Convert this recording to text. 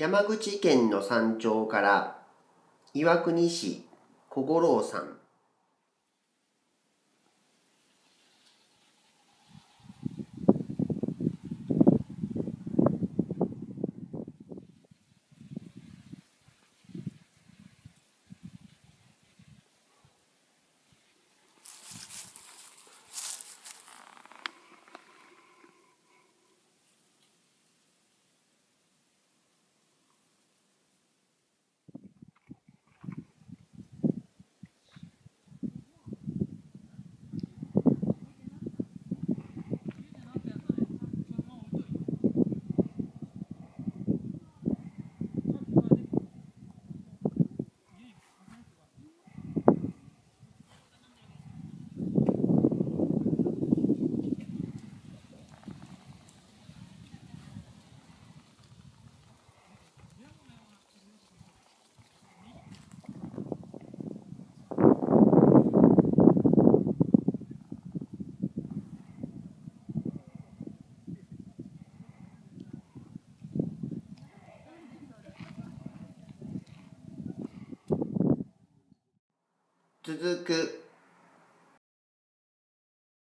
山口県の山頂から岩国市小五郎さん続く。